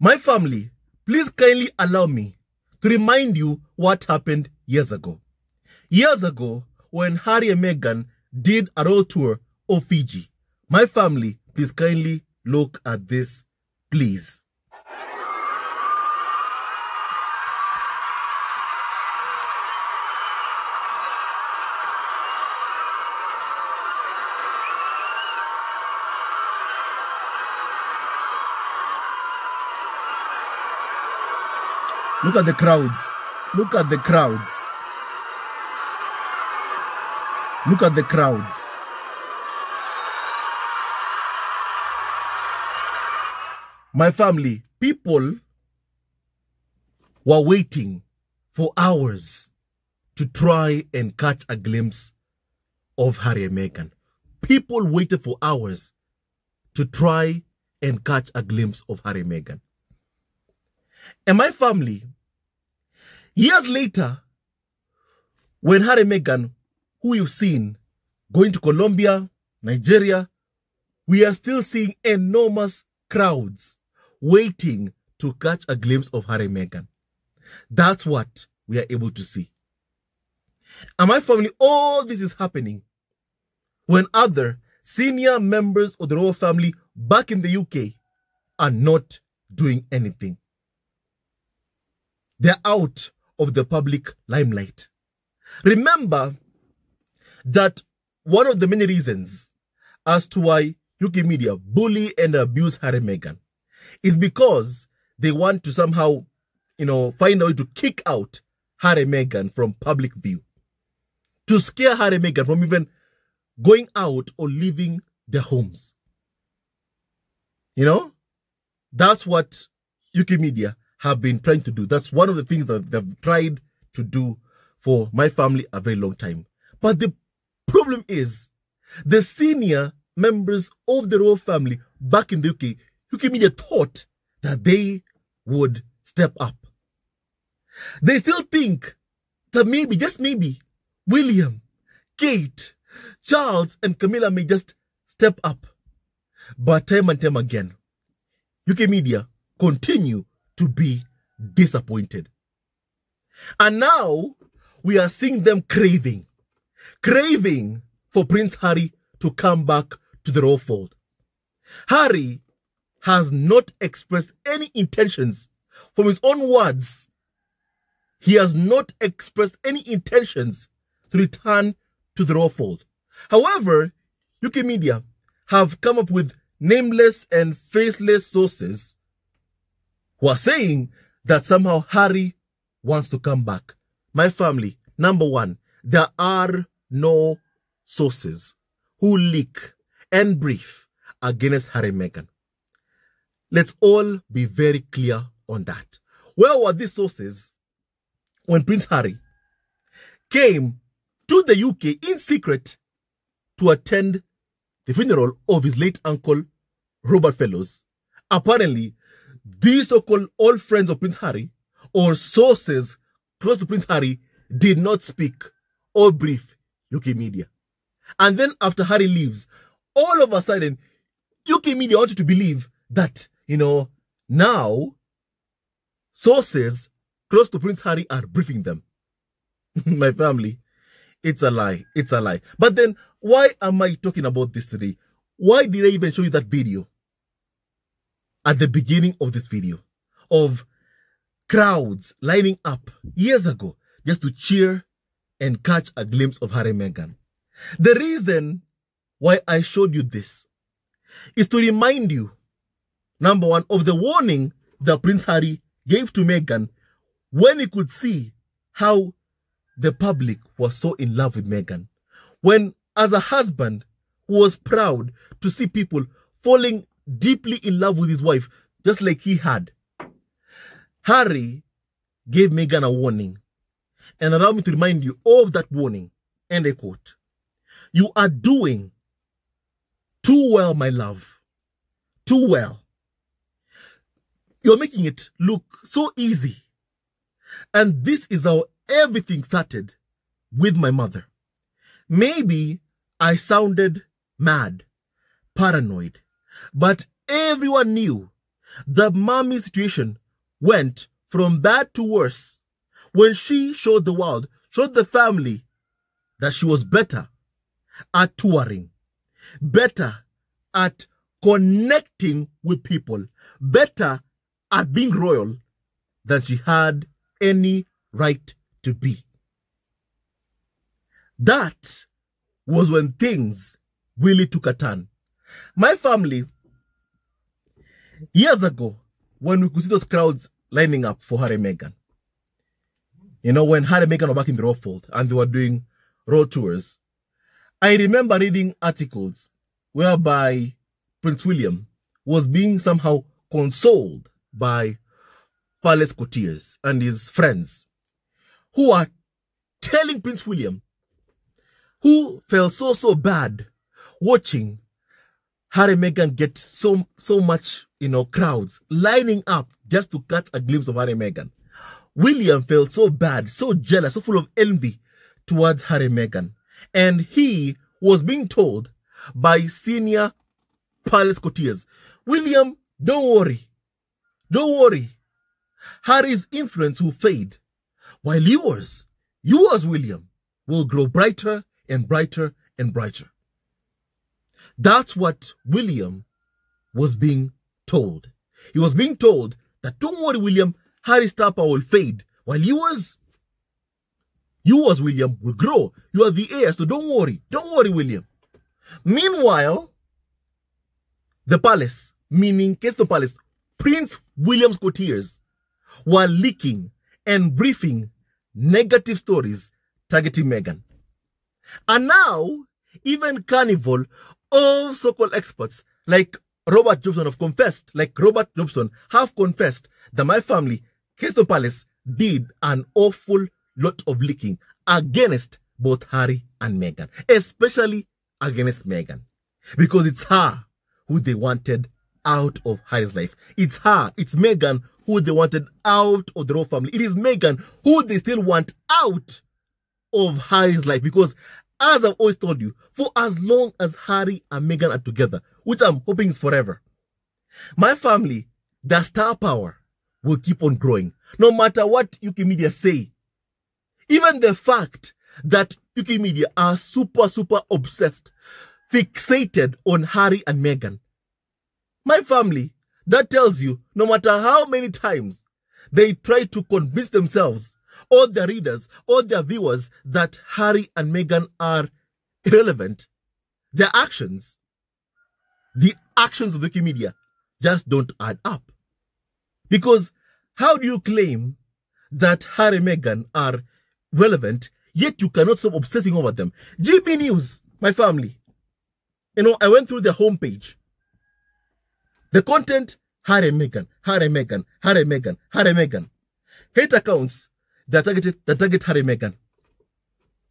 My family, please kindly allow me to remind you what happened years ago. Years ago, when Harry and Meghan did a road tour of Fiji, my family, please kindly look at this, please. Look at the crowds. Look at the crowds. Look at the crowds. My family, people were waiting for hours to try and catch a glimpse of Harry Meghan. People waited for hours to try and catch a glimpse of Harry Meghan. And my family, years later, when Harry Meghan, who you've seen going to Colombia, Nigeria, we are still seeing enormous crowds waiting to catch a glimpse of Harry Meghan. That's what we are able to see. And my family, all this is happening when other senior members of the royal family back in the UK are not doing anything. They're out of the public limelight. Remember that one of the many reasons as to why UK media bully and abuse Harry Meghan is because they want to somehow, you know, find a way to kick out Harry Meghan from public view. To scare Harry Meghan from even going out or leaving their homes. You know? That's what UK media have been trying to do. That's one of the things that they've tried to do for my family a very long time. But the problem is the senior members of the royal family back in the UK, UK media thought that they would step up. They still think that maybe, just maybe, William, Kate, Charles, and Camilla may just step up. But time and time again, UK media continue to be disappointed. And now we are seeing them craving, craving for Prince Harry to come back to the royal fold. Harry has not expressed any intentions from his own words. He has not expressed any intentions to return to the royal fold. However, UK media have come up with nameless and faceless sources who are saying that somehow Harry wants to come back. My family, number one, there are no sources who leak and brief against Harry Meghan. Let's all be very clear on that. Where were these sources when Prince Harry came to the UK in secret to attend the funeral of his late uncle, Robert Fellowes? Apparently, these so-called old friends of Prince Harry or sources close to Prince Harry did not speak or brief UK media. And then after Harry leaves, all of a sudden, UK media wanted to believe that, you know, now sources close to Prince Harry are briefing them. My family, it's a lie. It's a lie. But then, why am I talking about this today? Why did I even show you that video? At the beginning of this video of crowds lining up years ago just to cheer and catch a glimpse of Harry Meghan. The reason why I showed you this is to remind you, number one, of the warning that Prince Harry gave to Meghan when he could see how the public was so in love with Meghan. When, as a husband, who was proud to see people falling deeply in love with his wife, just like he had. Harry gave Meghan a warning. And allow me to remind you of that warning. And I quote, You are doing too well, my love. Too well. You're making it look so easy. And this is how everything started with my mother. Maybe I sounded mad, paranoid, but everyone knew the mommy situation went from bad to worse when she showed the world, showed the family that she was better at touring, better at connecting with people, better at being royal than she had any right to be. That was when things really took a turn. My family, years ago, when we could see those crowds lining up for Harry Meghan, you know, when Harry Meghan were back in the Royal Fold and they were doing road tours, I remember reading articles whereby Prince William was being somehow consoled by palace courtiers and his friends who are telling Prince William, who felt so, so bad watching Harry Meghan get so, so much, you know, crowds lining up just to catch a glimpse of Harry Meghan. William felt so bad, so jealous, so full of envy towards Harry Meghan. And he was being told by senior palace courtiers, William, don't worry. Don't worry. Harry's influence will fade, while yours, yours, William, will grow brighter and brighter and brighter. That's what William was being told. He was being told that don't worry, William, Harry's star power will fade, while yours, yours, William, will grow. You are the heir, so don't worry. Don't worry, William. Meanwhile, the palace, meaning Kensington Palace, Prince William's courtiers were leaking and briefing negative stories targeting Meghan. And now, even Carnival of so-called experts like Robert Jobson have confessed, like Robert Jobson have confessed that my family, Kensington Palace, did an awful lot of leaking against both Harry and Meghan, especially against Meghan, because it's her who they wanted out of Harry's life. It's her, it's Meghan who they wanted out of the royal family. It is Meghan who they still want out of Harry's life because as I've always told you, for as long as Harry and Meghan are together, which I'm hoping is forever, my family, the star power will keep on growing. No matter what UK media say. Even the fact that UK media are super, super obsessed, fixated on Harry and Meghan. My family, that tells you no matter how many times they try to convince themselves or their readers all their viewers that Harry and Meghan are irrelevant, their actions, the actions of the media just don't add up. Because how do you claim that Harry and Meghan are relevant, yet you cannot stop obsessing over them? GB News, my family. You know, I went through the homepage. The content, Harry Meghan, Harry Meghan, Harry Meghan, Harry Meghan. Hate accounts that targeted that target Harry Meghan.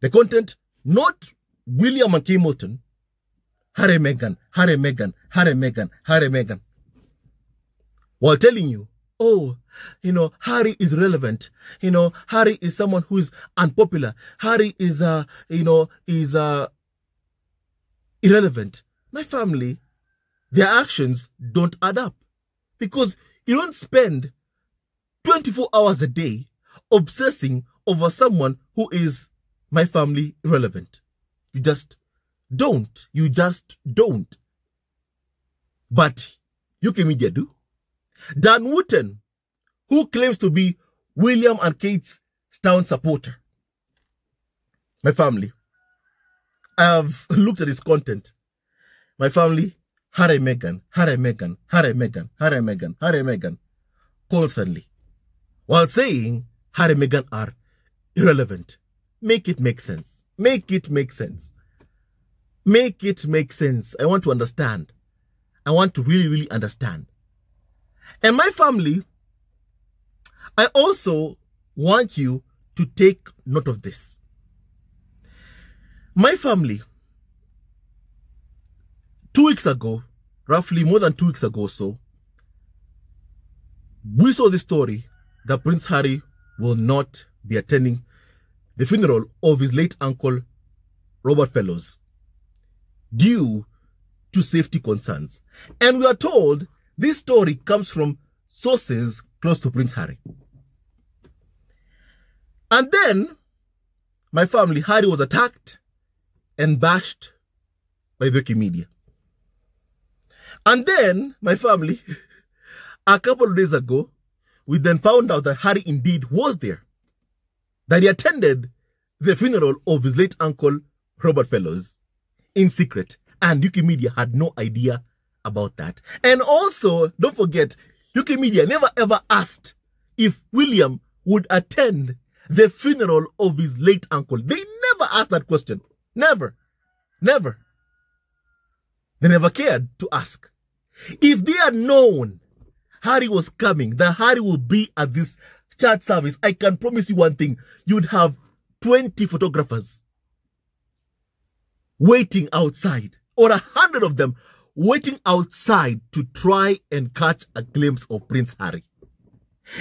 The content, not William and Kate Middleton, Harry Meghan, Harry Meghan, Harry Meghan, Harry Meghan. While telling you, oh, you know, Harry is relevant. You know, Harry is someone who is unpopular. Harry is, uh, you know, is, uh, irrelevant. My family, their actions don't add up because you don't spend 24 hours a day obsessing over someone who is my family relevant. You just don't. You just don't. But UK media do. Dan Wootton, who claims to be William and Kate's town supporter. My family. I have looked at his content. My family, Harry Meghan, Harry Meghan, Harry Meghan, Harry Meghan, Harry Meghan, constantly. While saying Harry Meghan are irrelevant. Make it make sense. Make it make sense. Make it make sense. I want to understand. I want to really, really understand. And my family, I also want you to take note of this. My family, two weeks ago, roughly more than two weeks ago so, we saw the story that Prince Harry will not be attending the funeral of his late uncle, Robert Fellowes, due to safety concerns. And we are told this story comes from sources close to Prince Harry. And then my family, Harry was attacked and bashed by the media. And then my family, a couple of days ago, we then found out that Harry indeed was there, that he attended the funeral of his late uncle, Robert Fellowes, in secret. And UK media had no idea about that. And also, don't forget, UK media never ever asked if William would attend the funeral of his late uncle. They never asked that question. Never. Never. They never cared to ask. If they had known Harry was coming, that Harry will be at this church service, I can promise you one thing. You'd have 20 photographers waiting outside, or a hundred of them waiting outside to try and catch a glimpse of Prince Harry.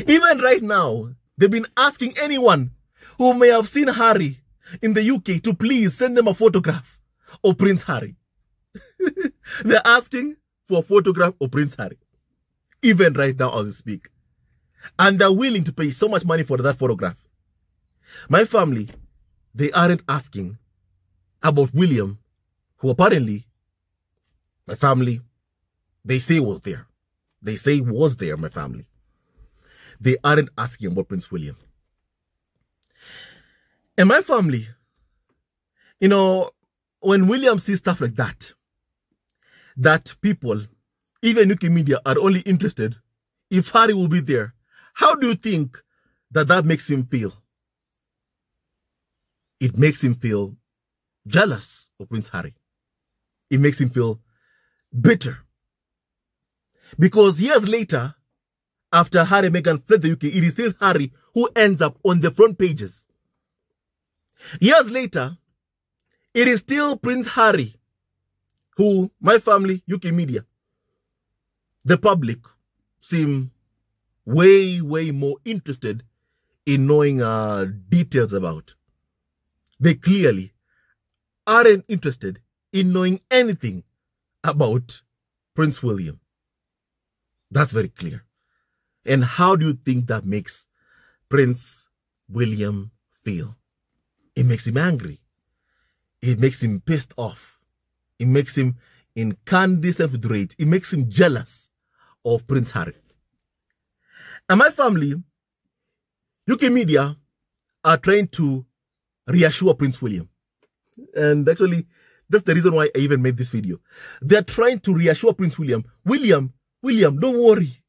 Even right now, they've been asking anyone who may have seen Harry in the UK to please send them a photograph of Prince Harry. They're asking for a photograph of Prince Harry, even right now as we speak. And they're willing to pay so much money for that photograph. My family, they aren't asking about William, who apparently, my family, they say was there. They say was there, my family. They aren't asking about Prince William. And my family, you know, when William sees stuff like that, that people, even UK media, are only interested if Harry will be there, how do you think that that makes him feel? It makes him feel jealous of Prince Harry. It makes him feel bitter. Because years later, after Harry and Meghan fled the UK, it is still Harry who ends up on the front pages. Years later, it is still Prince Harry who, my family, UK media, the public seem way, way more interested in knowing uh, details about. They clearly aren't interested in knowing anything about Prince William. That's very clear. And how do you think that makes Prince William feel? It makes him angry. It makes him pissed off. It makes him incandescent with rage. It makes him jealous of Prince Harry. And my family, UK media, are trying to reassure Prince William. And actually, that's the reason why I even made this video. They're trying to reassure Prince William, William, William, don't worry.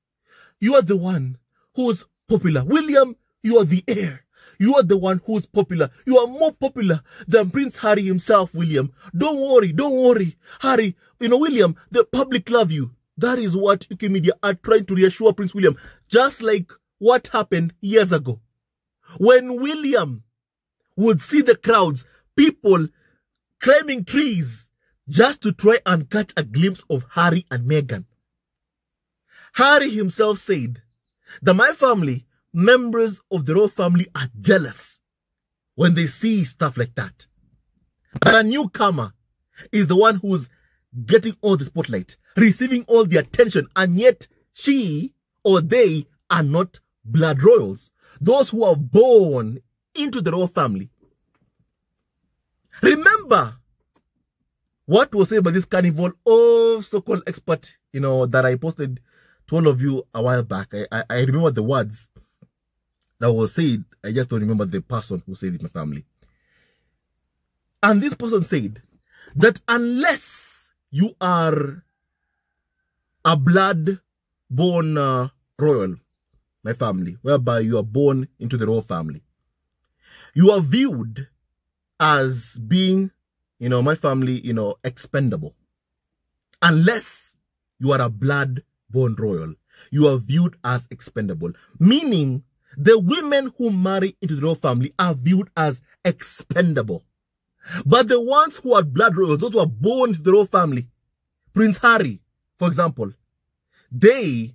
You are the one who's popular. William, you are the heir. You are the one who's popular. You are more popular than Prince Harry himself, William. Don't worry, don't worry. Harry, you know, William, the public love you. That is what UK media are trying to reassure Prince William. Just like what happened years ago. When William would see the crowds, people climbing trees just to try and catch a glimpse of Harry and Meghan. Harry himself said that my family members of the royal family are jealous when they see stuff like that. But a newcomer is the one who's getting all the spotlight, receiving all the attention, and yet she or they are not blood royals. Those who are born into the royal family. Remember what was said by this carnival of so-called expert, you know, that I posted to all of you a while back. I, I, I remember the words that was said. I just don't remember the person who said it in my family. And this person said that unless you are a blood born uh, royal, my family, whereby you are born into the royal family, you are viewed as being, you know, my family, you know, expendable. Unless you are a blood born royal, you are viewed as expendable, meaning the women who marry into the royal family are viewed as expendable. But the ones who are blood royals, those who are born into the royal family, Prince Harry, for example, they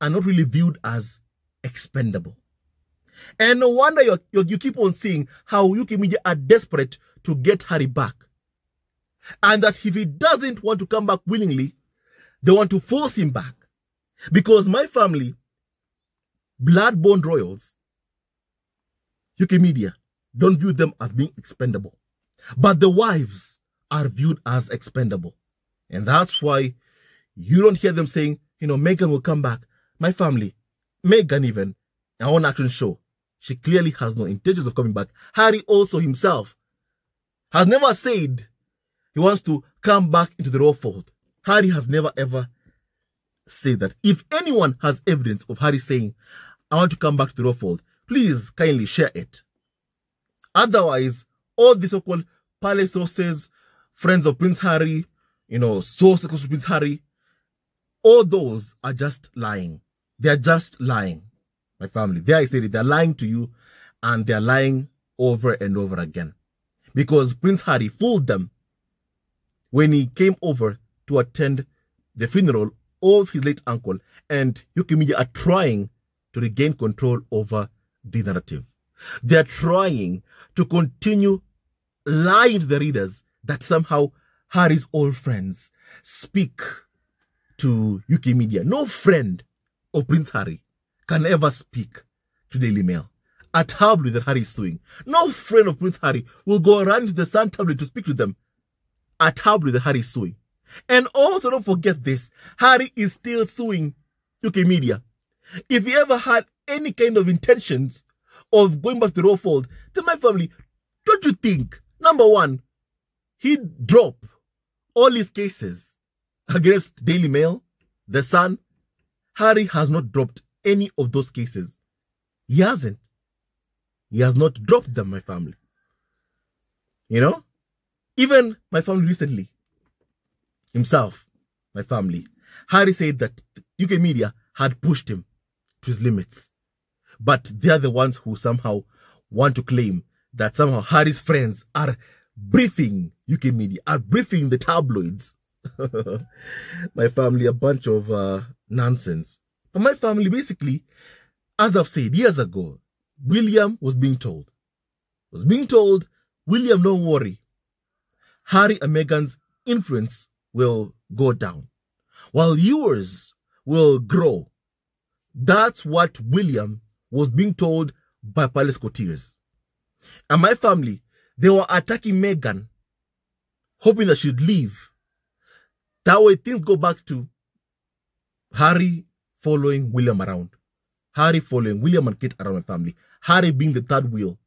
are not really viewed as expendable. And no wonder you you keep on seeing how UK media are desperate to get Harry back. And that if he doesn't want to come back willingly, they want to force him back. Because my family, blood-born royals, UK media, don't view them as being expendable. But the wives are viewed as expendable. And that's why you don't hear them saying, you know, Meghan will come back. My family, Meghan even, our own action show, she clearly has no intentions of coming back. Harry also himself has never said he wants to come back into the royal fold. Harry has never ever said that. If anyone has evidence of Harry saying, I want to come back to the royal fold, please kindly share it. Otherwise, all the so-called palace sources, friends of Prince Harry, you know, sources of Prince Harry, all those are just lying. They are just lying. My family, there I said it, they're lying to you and they're lying over and over again. Because Prince Harry fooled them when he came over to attend the funeral of his late uncle and UK media are trying to regain control over the narrative. They're trying to continue lying to the readers that somehow Harry's old friends speak to UK media. No friend of Prince Harry can ever speak to Daily Mail. A tabloid that Harry is suing. No friend of Prince Harry will go around to the Sun tabloid to speak to them. A tabloid that Harry is suing. And also don't forget this, Harry is still suing UK media. If he ever had any kind of intentions of going back to the raw fold, then my family, don't you think, number one, he'd drop all his cases against Daily Mail, The Sun. Harry has not dropped any of those cases. He hasn't. He has not dropped them, my family. You know? Even my family recently, himself, my family, Harry said that UK media had pushed him to his limits. But they're the ones who somehow want to claim that somehow Harry's friends are briefing UK media, are briefing the tabloids. my family, a bunch of uh, nonsense. But my family, basically, as I've said years ago, William was being told, was being told, William, don't worry. Harry and Meghan's influence will go down, while yours will grow. That's what William was being told by palace courtiers. And my family, they were attacking Meghan, hoping that she'd leave. That way things go back to Harry following William around. Harry following William and Kate around my family. Harry being the third wheel,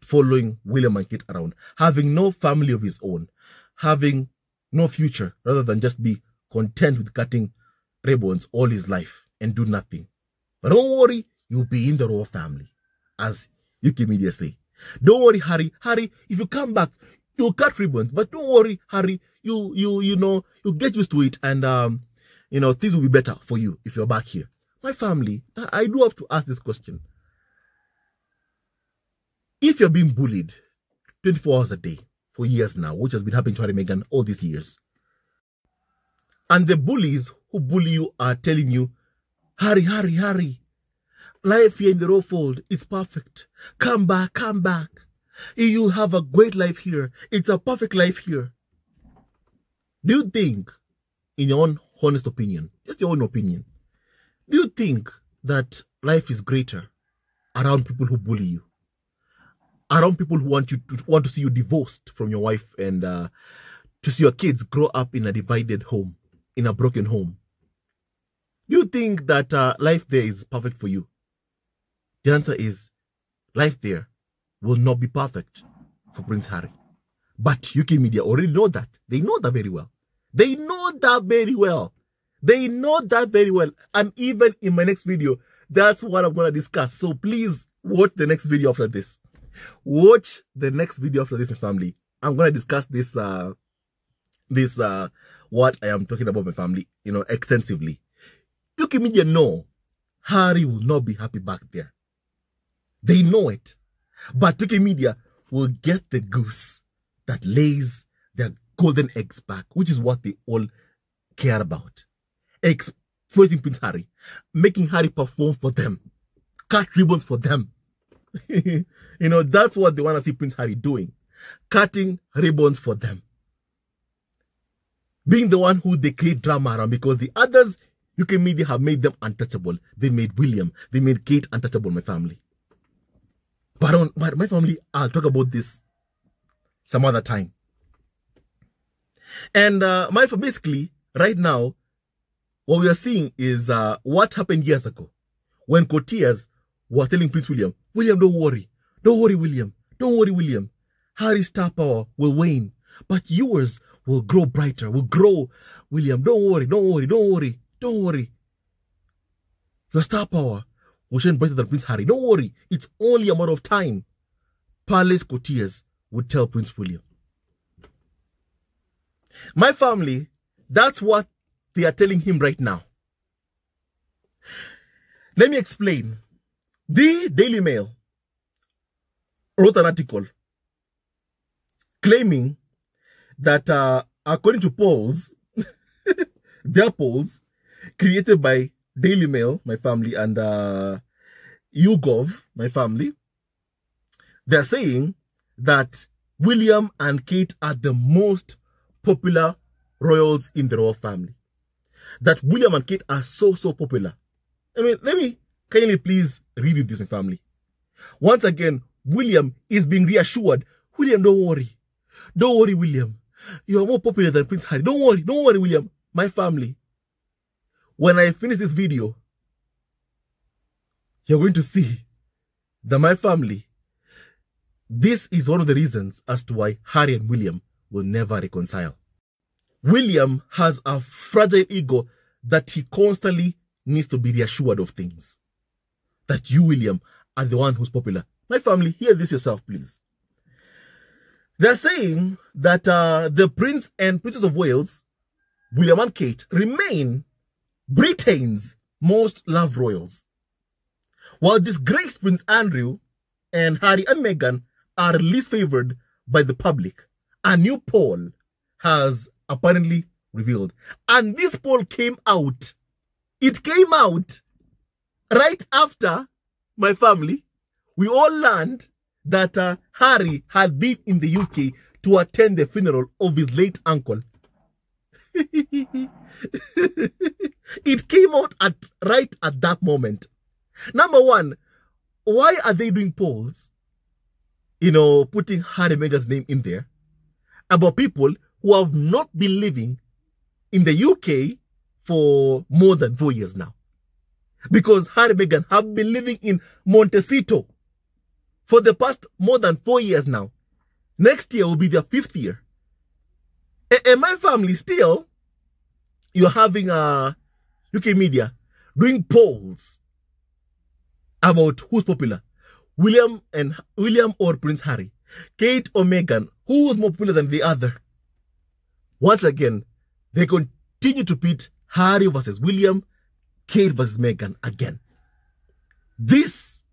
following William and Kate around. Having no family of his own. Having no future rather than just be content with cutting ribbons all his life and do nothing. But don't worry, you'll be in the royal family, as UK media say. Don't worry, Harry. Harry, if you come back, you'll cut ribbons. But don't worry, Harry. You you you know you'll get used to it, and um, you know things will be better for you if you're back here. My family, I do have to ask this question. If you're being bullied 24 hours a day for years now, which has been happening to Harry Meghan all these years, and the bullies who bully you are telling you, Harry, Harry, Harry, life here in the fold is perfect. Come back, come back. You'll have a great life here. It's a perfect life here. Do you think, in your own honest opinion, just your own opinion, do you think that life is greater around people who bully you? Around people who want you to want to see you divorced from your wife and uh, to see your kids grow up in a divided home, in a broken home. Do you think that uh, life there is perfect for you? The answer is life there will not be perfect for Prince Harry. But UK media already know that. They know that very well. They know that very well. They know that very well. And even in my next video, that's what I'm going to discuss. So please watch the next video after this. Watch the next video after this, my family. I'm going to discuss this, uh, this, uh, what I am talking about my family, you know, extensively. UK media know Harry will not be happy back there. They know it. But UK media will get the goose that lays their golden eggs back, which is what they all care about. Exploiting Prince Harry, making Harry perform for them, cut ribbons for them. you know, that's what they want to see Prince Harry doing. Cutting ribbons for them. Being the one who they create drama around because the others, UK media have made them untouchable. They made William, they made Kate untouchable, my family. But, on, but my family, I'll talk about this some other time. And uh, my basically, right now, what we are seeing is uh, what happened years ago when courtiers were telling Prince William, William, don't worry. Don't worry, William. Don't worry, William. Harry's star power will wane, but yours will grow brighter, will grow. William, don't worry, don't worry, don't worry, don't worry. Your star power shine brighter than Prince Harry. Don't worry, it's only a matter of time. Palace courtiers would tell Prince William. My family, that's what they are telling him right now. Let me explain. The Daily Mail wrote an article claiming that uh, according to polls, their polls created by Daily Mail, my family, and uh, YouGov, my family, they're saying that William and Kate are the most popular royals in the royal family. That William and Kate are so, so popular. I mean, let me kindly please read you this, my family. Once again, William is being reassured. William, don't worry. Don't worry, William. You are more popular than Prince Harry. Don't worry. Don't worry, William. My family. When I finish this video, you're going to see that my family, this is one of the reasons as to why Harry and William will never reconcile. William has a fragile ego that he constantly needs to be reassured of things. That you, William, are the one who's popular. My family, hear this yourself, please. They're saying that uh, the Prince and Princess of Wales, William and Kate, remain Britain's most loved royals. While disgraced Prince Andrew and Harry and Meghan are least favored by the public, a new poll has apparently revealed. And this poll came out. It came out right after my family. We all learned that uh, Harry had been in the UK to attend the funeral of his late uncle. it came out at right at that moment. Number one, why are they doing polls? You know, putting Harry Meghan's name in there about people who have not been living in the UK for more than four years now. Because Harry Meghan have been living in Montecito for the past more than four years now. Next year will be their fifth year. And my family still, you're having uh, a UK media doing polls about who's popular. William and William or Prince Harry. Kate or Meghan, who is more popular than the other? Once again, they continue to pit Harry versus William, Kate versus Meghan again. These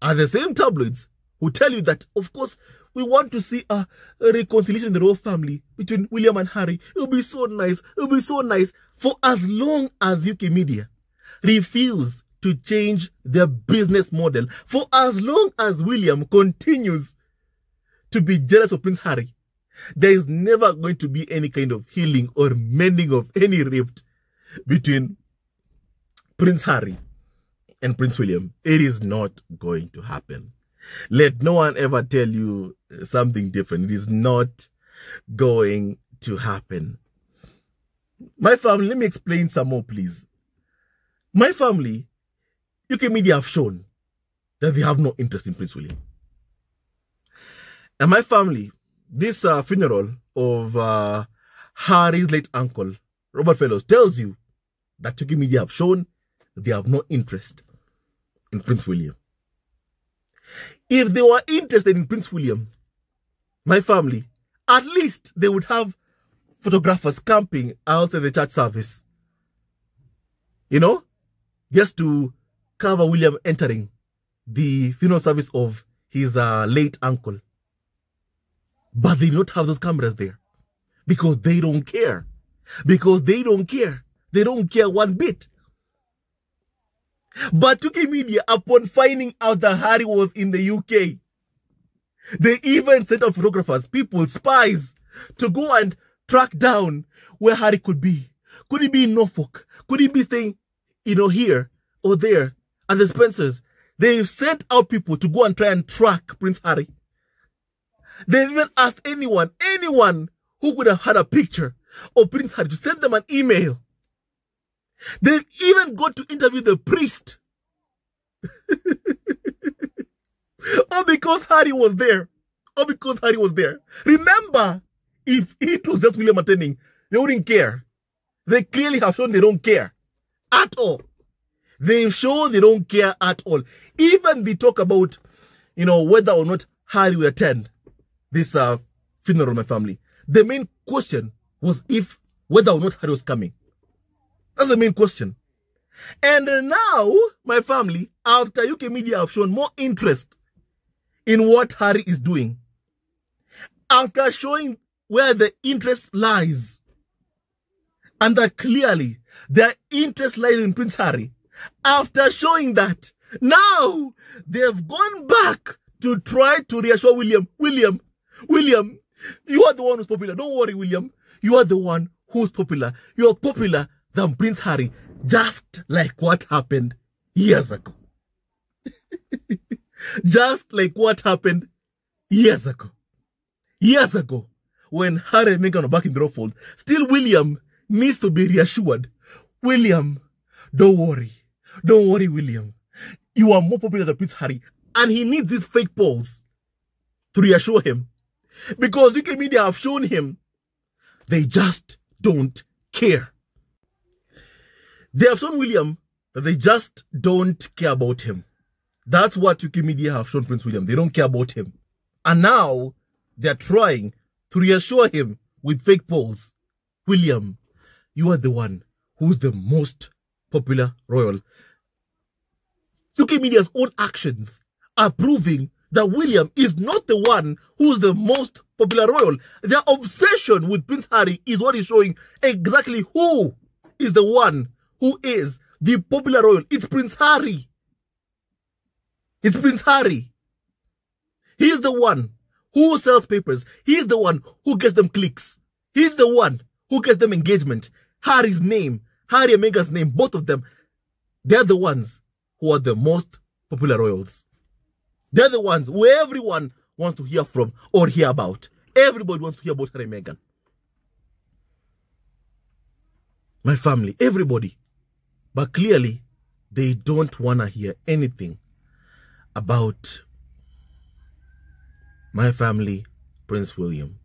are the same tabloids who tell you that, of course, we want to see a, reconciliation in the royal family between William and Harry. It'll be so nice. It'll be so nice. For as long as UK media refuse to change their business model, for as long as William continues to be jealous of Prince Harry, there is never going to be any kind of healing or mending of any rift between Prince Harry and Prince William. It is not going to happen. Let no one ever tell you something different. It is not going to happen. My family, let me explain some more, please. My family, UK media have shown that they have no interest in Prince William. And my family, this uh, funeral of uh, Harry's late uncle, Robert Fellowes, tells you that UK media have shown they have no interest in Prince William. If they were interested in Prince William, my family, at least they would have photographers camping outside the church service. You know, just to cover William entering the funeral service of his uh, late uncle. But they don't have those cameras there because they don't care. Because they don't care. They don't care one bit. But UK media, upon finding out that Harry was in the UK, they even sent out photographers, people, spies, to go and track down where Harry could be. Could he be in Norfolk? Could he be staying you know, here or there at the Spencers. They've sent out people to go and try and track Prince Harry. They've even asked anyone, anyone who could have had a picture of Prince Harry to send them an email. They've even got to interview the priest. All because Harry was there. All because Harry was there. Remember, if it was just William attending, they wouldn't care. They clearly have shown they don't care at all. They've shown they don't care at all. Even they talk about, you know, whether or not Harry will attend this uh, funeral of my family. The main question was if whether or not Harry was coming. That's the main question. And now, my family, after UK media have shown more interest in what Harry is doing, after showing where the interest lies, and that clearly their interest lies in Prince Harry, after showing that, now they've gone back to try to reassure William, William, William, you are the one who's popular. Don't worry, William. You are the one who's popular. You are popular than Prince Harry, just like what happened years ago. just like what happened years ago. Years ago, when Harry and Meghan are back in the Rufford, still William needs to be reassured. William, don't worry. Don't worry, William. You are more popular than Prince Harry. And he needs these fake polls to reassure him. Because UK media have shown him they just don't care. They have shown William that they just don't care about him. That's what UK media have shown Prince William. They don't care about him. And now they're trying to reassure him with fake polls. William, you are the one who's the most popular royal. UK media's own actions are proving that William is not the one who's the most popular royal. Their obsession with Prince Harry is what is showing exactly who is the one who is the popular royal. It's Prince Harry. It's Prince Harry. He's the one who sells papers. He's the one who gets them clicks. He's the one who gets them engagement. Harry's name, Harry and Meghan's name, both of them, they're the ones who are the most popular royals. They're the ones who everyone wants to hear from or hear about. Everybody wants to hear about Harry and Meghan. My family, everybody. But clearly, they don't want to hear anything about my family, Prince William.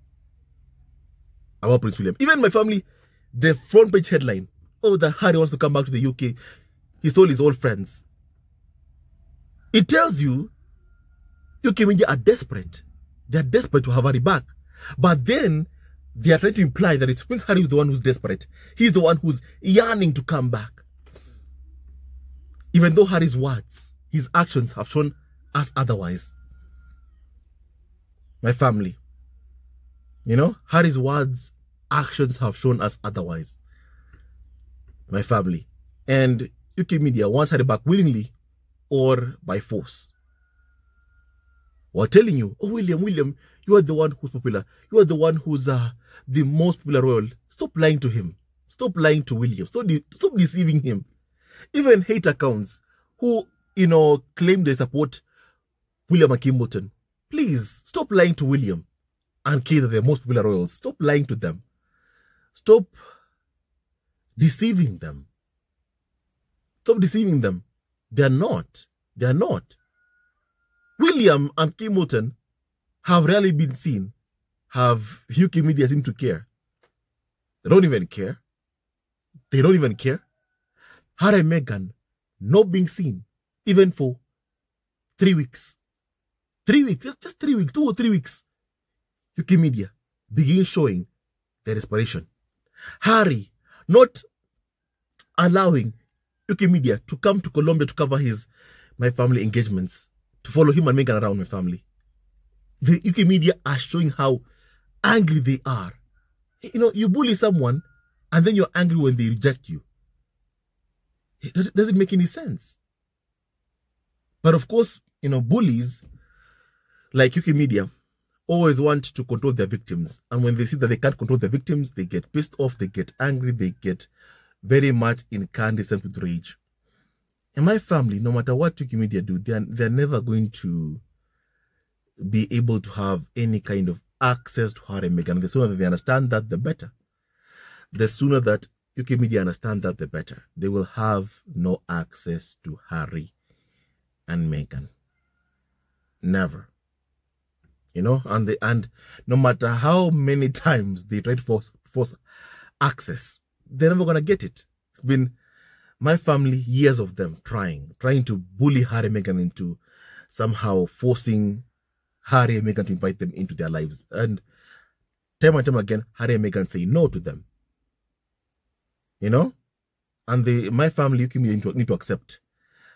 About Prince William. Even my family, the front page headline, oh, that Harry wants to come back to the UK. He told his old friends. It tells you UK media are desperate. They are desperate to have Harry back. But then they are trying to imply that it's Prince Harry who's the one who's desperate. He's the one who's yearning to come back. Even though Harry's words, his actions have shown us otherwise. My family. You know, Harry's words, actions have shown us otherwise. My family. And UK media wants Harry back willingly or by force. We're telling you, oh, William, William, you are the one who's popular. You are the one who's uh, the most popular royal. Stop lying to him. Stop lying to William. Stop, de stop deceiving him. Even hate accounts who, you know, claim they support William and Kate Middleton. Please, stop lying to William and Kate are the most popular royals. Stop lying to them. Stop deceiving them. Stop deceiving them. They're not. They're not. William and Kate Middleton have rarely been seen, have UK media seem to care. They don't even care. They don't even care. Harry and Meghan not being seen, even for three weeks. Three weeks, just, just three weeks, two or three weeks. UK media begin showing their desperation. Harry not allowing UK media to come to Colombia to cover his my family engagements, to follow him and Meghan around my family. The UK media are showing how angry they are. You know, you bully someone and then you're angry when they reject you. It doesn't make any sense. But of course, you know, bullies like UK media always want to control their victims. And when they see that they can't control their victims, they get pissed off, they get angry, they get very much incandescent with rage. In my family, no matter what UK media do, they're, they're never going to be able to have any kind of access to and Meghan. The sooner they understand that, the better. The sooner that UK media understand that, the better. They will have no access to Harry and Meghan. Never. You know, and the and no matter how many times they try to force force access, they're never gonna get it. It's been my family, years of them trying, trying to bully Harry and Meghan into somehow forcing Harry and Meghan to invite them into their lives. And time and time again, Harry and Meghan say no to them. You know? And the my family you need to, need to accept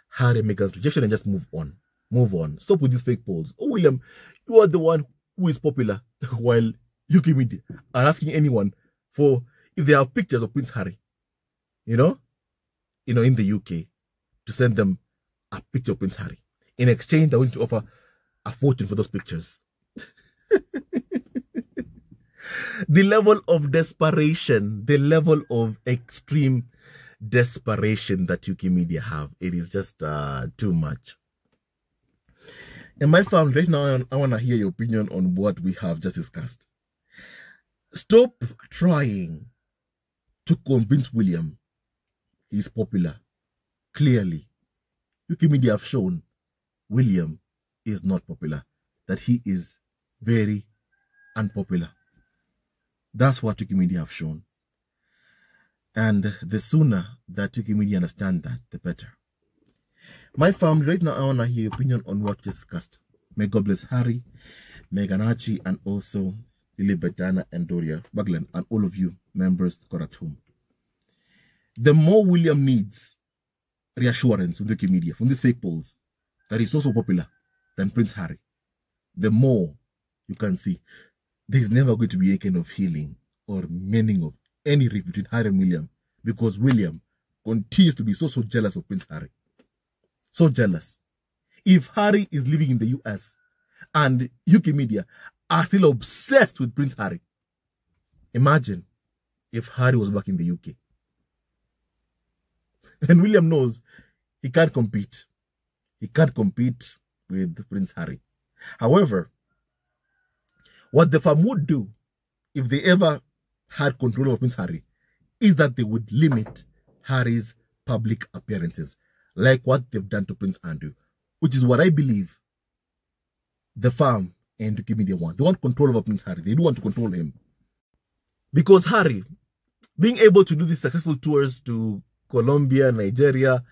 Harry Meghan's rejection and just move on. Move on. Stop with these fake polls. Oh, William, you are the one who is popular while you UK media are asking anyone for if they have pictures of Prince Harry, you know, you know, in the UK, to send them a picture of Prince Harry. In exchange, they're going to offer a fortune for those pictures. the level of desperation, the level of extreme desperation that UK media have, it is just uh, too much. And my family, right now, I want to hear your opinion on what we have just discussed. Stop trying to convince William he's popular. Clearly, UK media have shown William is not popular, that he is very unpopular. That's what UK media have shown. And the sooner that UK media understand that, the better. My family, right now, I want to hear your opinion on what we discussed. May God bless Harry, Meghan Archie, and also Lilibet Diana and Doria Ragland, and all of you members got at home. The more William needs reassurance from the media, from these fake polls, that is also popular than Prince Harry, the more you can see there's never going to be a kind of healing or meaning of any rift between Harry and William because William continues to be so, so jealous of Prince Harry. So jealous. If Harry is living in the US and UK media are still obsessed with Prince Harry, imagine if Harry was back in the UK. And William knows he can't compete. He can't compete with Prince Harry. However, what the Firm would do if they ever had control of Prince Harry is that they would limit Harry's public appearances, like what they've done to Prince Andrew, which is what I believe the Firm and the media want. They want control over Prince Harry. They do want to control him. Because Harry, being able to do these successful tours to Colombia, Nigeria,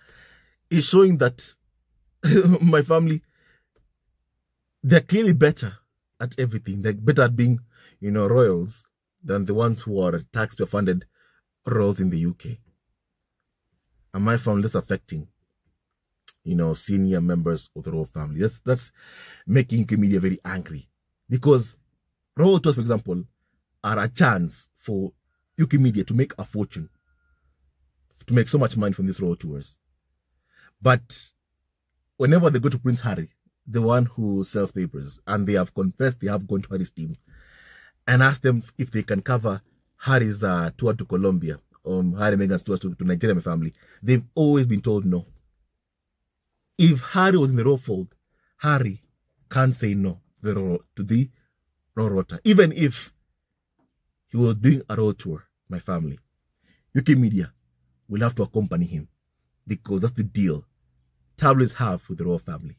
is showing that my family, they're clearly better at everything. They're better at being, you know, royals than the ones who are taxpayer funded royals in the UK. And my family, that's affecting, you know, senior members of the royal family. That's that's making UK media very angry. Because royal tours, for example, are a chance for UK media to make a fortune, to make so much money from these royal tours. But whenever they go to Prince Harry, the one who sells papers, and they have confessed they have gone to Harry's team and asked them if they can cover Harry's uh, tour to Colombia, um, Harry Meghan's tour to, to Nigeria, my family. They've always been told no. If Harry was in the fold, Harry can't say no to the, the royal rota, even if he was doing a royal tour, my family. UK media will have to accompany him because that's the deal tabloids have with the royal family.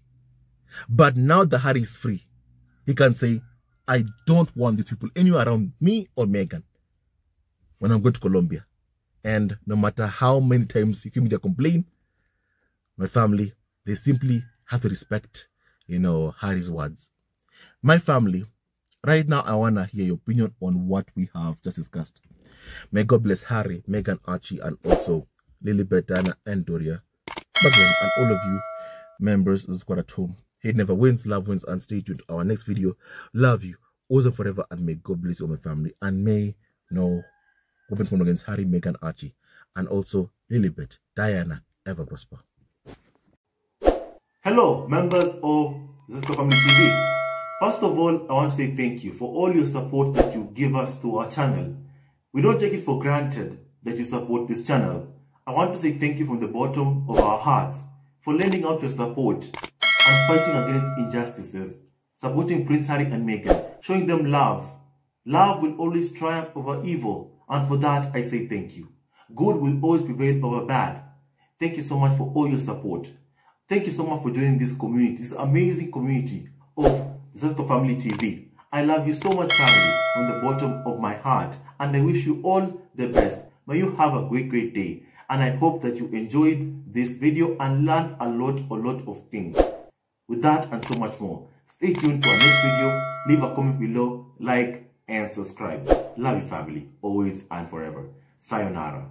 But now that Harry is free, he can say, I don't want these people anywhere around me or Meghan when I'm going to Colombia. And no matter how many times you give me the complaint, my family, they simply have to respect, you know, Harry's words. My family, right now, I want to hear your opinion on what we have just discussed. May God bless Harry, Meghan, Archie, and also Lily Diana, and Doria, and all of you members of the squad at home. Hate never wins, love wins, and stay tuned to our next video. Love you, always and forever, and may God bless you my family. And may no open phone against Harry, Meghan, Archie, and also Lilibet, Diana, ever prosper. Hello, members of Sussex Family TV. First of all, I want to say thank you for all your support that you give us to our channel. We don't take it for granted that you support this channel. I want to say thank you from the bottom of our hearts for lending out your support and fighting against injustices, supporting Prince Harry and Meghan, showing them love. Love will always triumph over evil, and for that I say thank you. Good will always prevail over bad. Thank you so much for all your support. Thank you so much for joining this community, this amazing community of Sussex Family TV. I love you so much, family, from the bottom of my heart, and I wish you all the best. May you have a great, great day. And I hope that you enjoyed this video and learned a lot, a lot of things. With that and so much more, stay tuned to our next video. Leave a comment below, like, and subscribe. Love you, family, always and forever. Sayonara.